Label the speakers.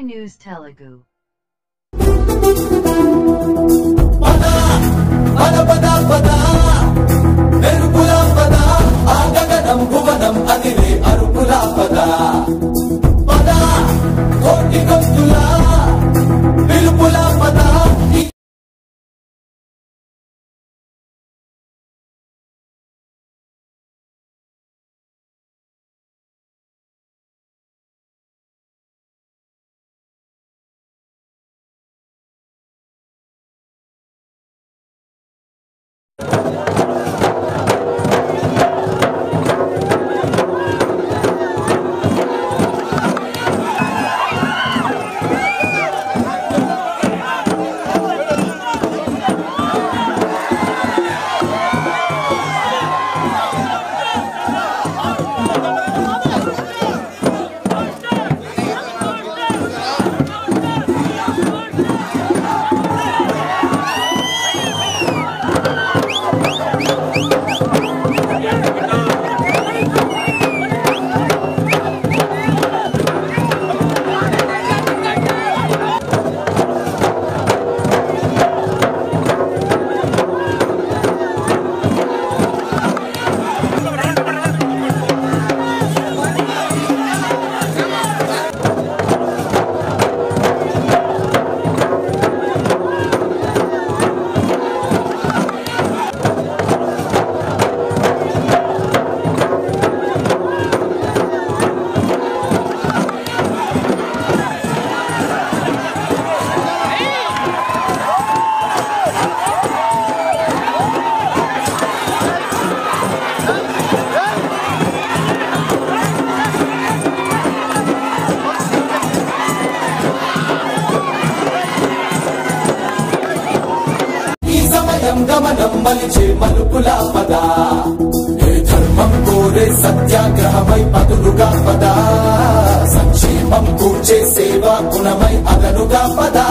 Speaker 1: News Telugu.
Speaker 2: Oh. గమనం మలిచే మలుపుల పద ఏ ధర్మం కోరే సత్యాగ్రహమై పదులుగా పద సంక్షేమం కూర్చే సేవా గుణమై అదనుగా పదా